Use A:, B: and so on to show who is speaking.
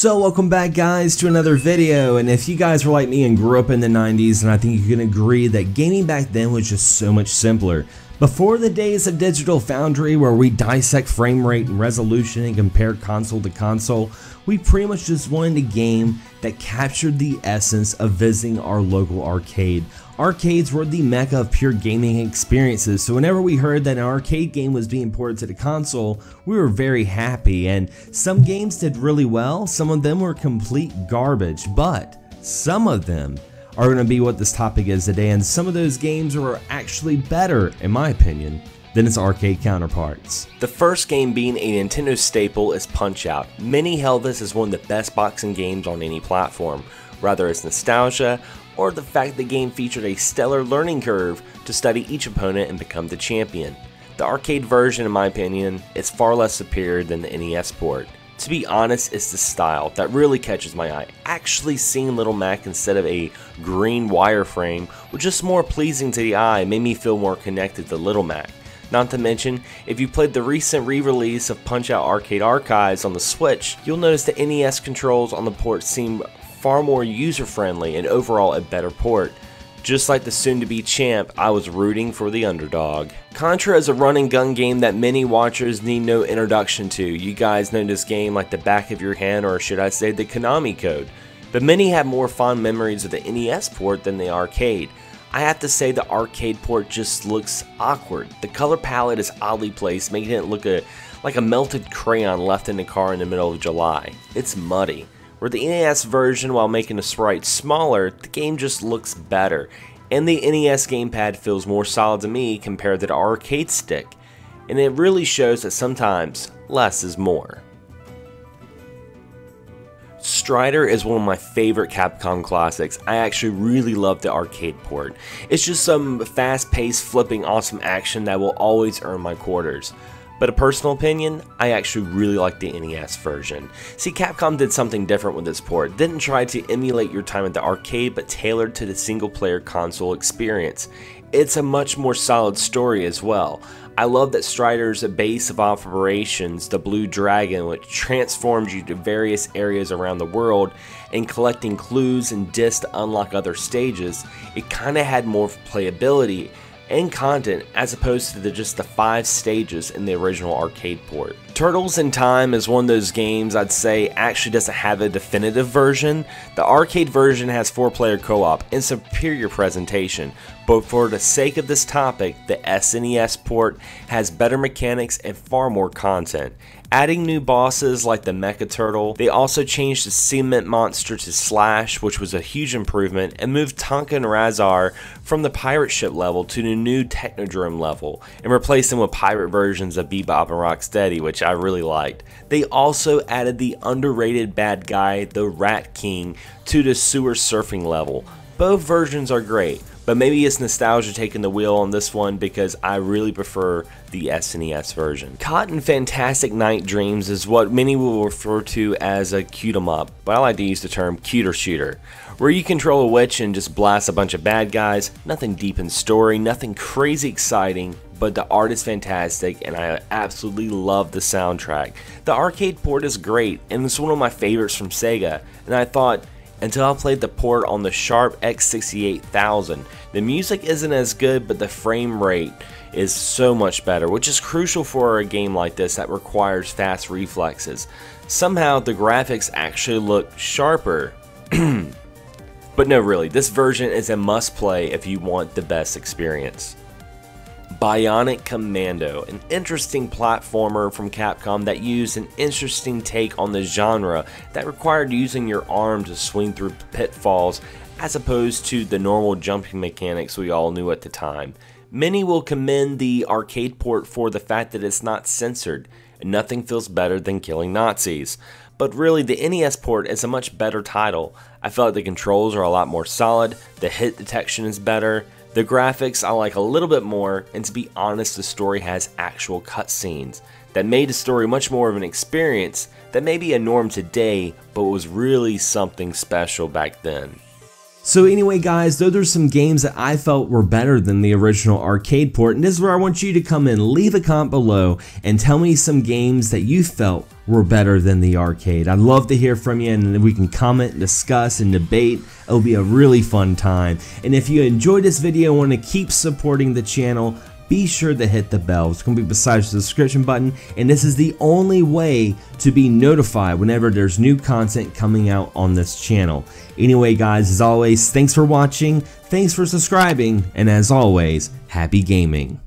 A: So welcome back guys to another video and if you guys were like me and grew up in the 90s then I think you can agree that gaming back then was just so much simpler. Before the days of Digital Foundry where we dissect frame rate and resolution and compare console to console, we pretty much just wanted a game that captured the essence of visiting our local arcade. Arcades were the mecca of pure gaming experiences, so whenever we heard that an arcade game was being ported to the console, we were very happy, and some games did really well, some of them were complete garbage, but some of them are going to be what this topic is today, and some of those games are actually better, in my opinion, than its arcade counterparts.
B: The first game being a Nintendo staple is Punch-Out. Many hail this as one of the best boxing games on any platform, whether it's nostalgia or the fact the game featured a stellar learning curve to study each opponent and become the champion. The arcade version, in my opinion, is far less superior than the NES port. To be honest, it's the style that really catches my eye. Actually seeing Little Mac instead of a green wireframe was just more pleasing to the eye made me feel more connected to Little Mac. Not to mention, if you played the recent re-release of Punch-Out Arcade Archives on the Switch, you'll notice the NES controls on the port seem far more user friendly and overall a better port. Just like the soon to be champ, I was rooting for the underdog. Contra is a run and gun game that many watchers need no introduction to. You guys know this game like the back of your hand, or should I say the Konami code. But many have more fond memories of the NES port than the arcade. I have to say the arcade port just looks awkward. The color palette is oddly placed, making it look a, like a melted crayon left in a car in the middle of July. It's muddy. Where the NES version, while making the sprite smaller, the game just looks better, and the NES gamepad feels more solid to me compared to the arcade stick, and it really shows that sometimes less is more. Strider is one of my favorite Capcom classics. I actually really love the arcade port. It's just some fast-paced, flipping, awesome action that will always earn my quarters. But a personal opinion, I actually really like the NES version. See, Capcom did something different with this port. Didn't try to emulate your time at the arcade, but tailored to the single player console experience. It's a much more solid story as well. I love that Strider's base of operations, the Blue Dragon, which transforms you to various areas around the world, and collecting clues and discs to unlock other stages, it kinda had more playability and content as opposed to the, just the five stages in the original arcade port. Turtles in Time is one of those games I'd say actually doesn't have a definitive version. The arcade version has four player co-op and superior presentation, but for the sake of this topic, the SNES port has better mechanics and far more content. Adding new bosses like the Mecha Turtle, they also changed the Cement Monster to Slash, which was a huge improvement, and moved Tokka and Rahzar from the pirate ship level to the new Technodrome level, and replaced them with pirate versions of Bebop and Rocksteady, which I really liked. They also added the underrated bad guy, the Rat King, to the sewer surfing level. Both versions are great, but maybe it's nostalgia taking the wheel on this one because I really prefer the SNES version. Cotton Fantastic Night Dreams is what many will refer to as a cute 'em up, but I like to use the term cuter shooter, where you control a witch and just blast a bunch of bad guys, nothing deep in story, nothing crazy exciting, but the art is fantastic and I absolutely love the soundtrack. The arcade port is great and it's one of my favorites from Sega, and I thought, until I played the port on the Sharp X68000. The music isn't as good, but the frame rate is so much better, which is crucial for a game like this that requires fast reflexes. Somehow the graphics actually look sharper. but no really, this version is a must play if you want the best experience. Bionic Commando, an interesting platformer from Capcom that used an interesting take on the genre that required using your arm to swing through pitfalls as opposed to the normal jumping mechanics we all knew at the time. Many will commend the arcade port for the fact that it's not censored, and nothing feels better than killing Nazis. But really, the NES port is a much better title. I feel like the controls are a lot more solid, the hit detection is better, the graphics I like a little bit more, and to be honest, the story has actual cutscenes that made the story much more of an experience that may be a norm today, but was really something special back then.
A: So anyway guys, those are some games that I felt were better than the original arcade port and this is where I want you to come in, leave a comment below and tell me some games that you felt were better than the arcade. I'd love to hear from you and we can comment, discuss, and debate. It'll be a really fun time. And if you enjoyed this video and want to keep supporting the channel, be sure to hit the bell. It's going to be beside the subscription button, and this is the only way to be notified whenever there's new content coming out on this channel. Anyway, guys, as always, thanks for watching, thanks for subscribing, and as always, happy gaming.